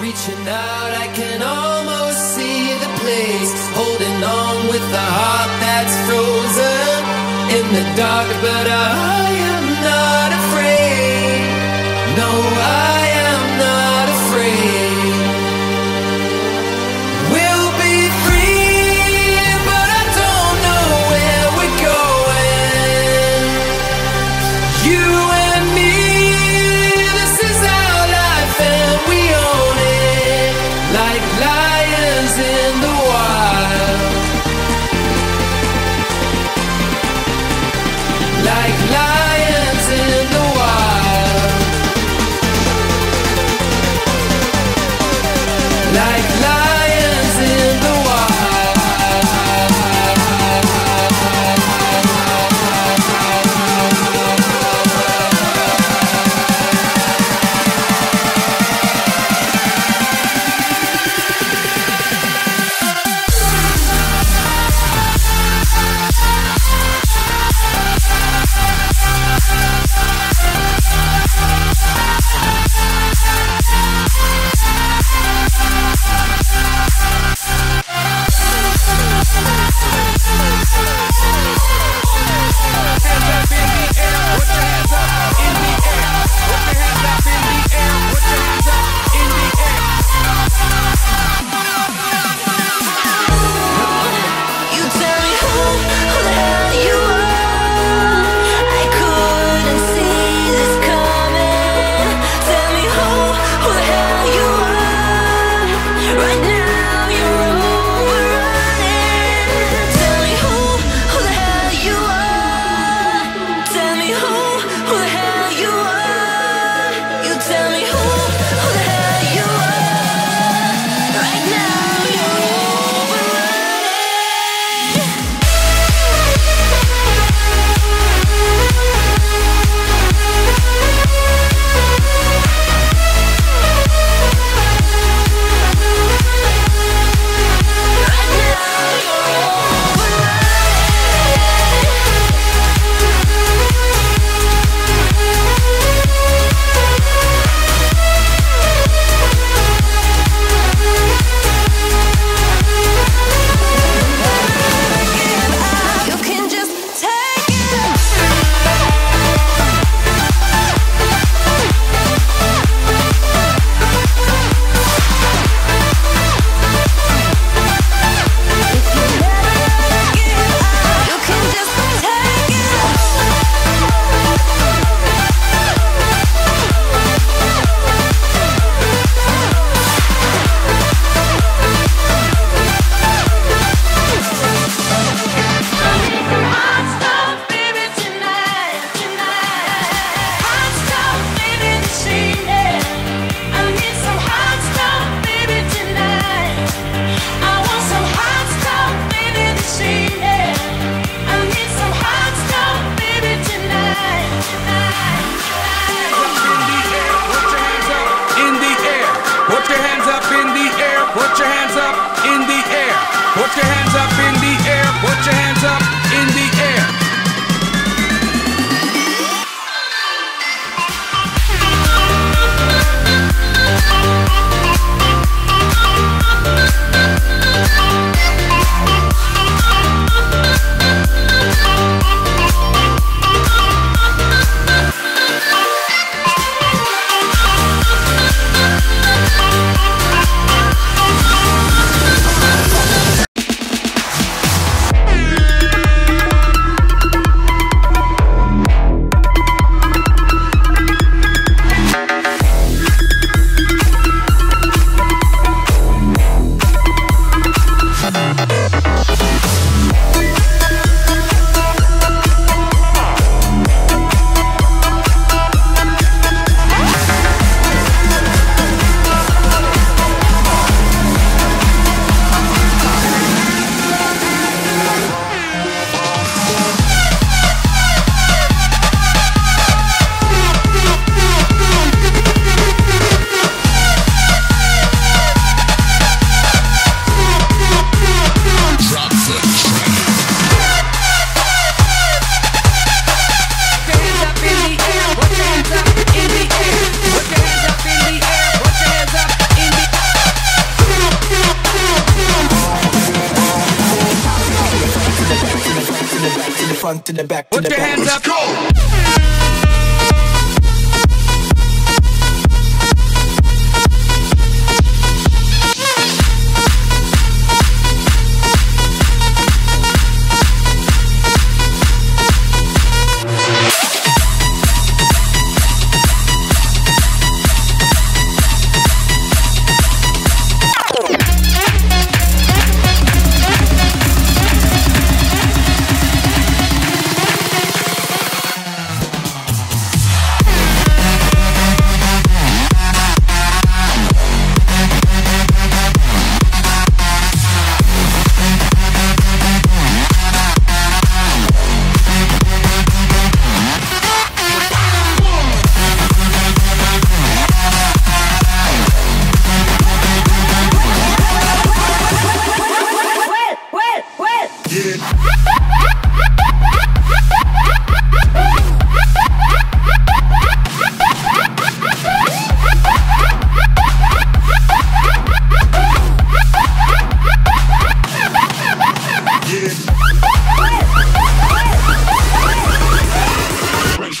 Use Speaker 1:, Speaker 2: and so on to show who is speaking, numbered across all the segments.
Speaker 1: Reaching out, I can almost see the place. Holding on with a heart that's frozen in the dark, but I
Speaker 2: front to the back to
Speaker 1: Put
Speaker 2: the
Speaker 1: your
Speaker 2: back.
Speaker 1: hands
Speaker 2: Let's
Speaker 1: up.
Speaker 2: go.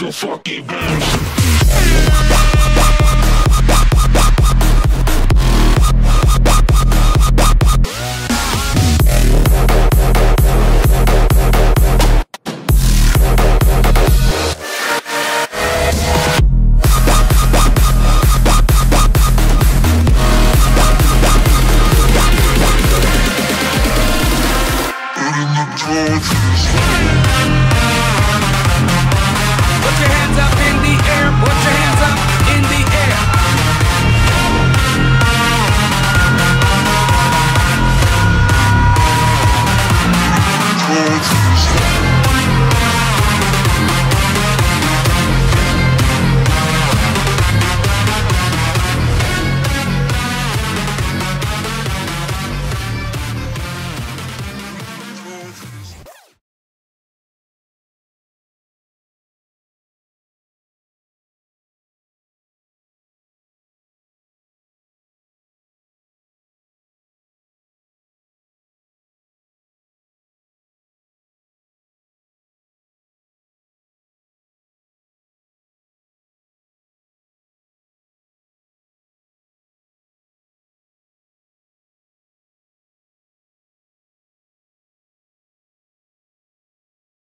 Speaker 3: Your fucking voice.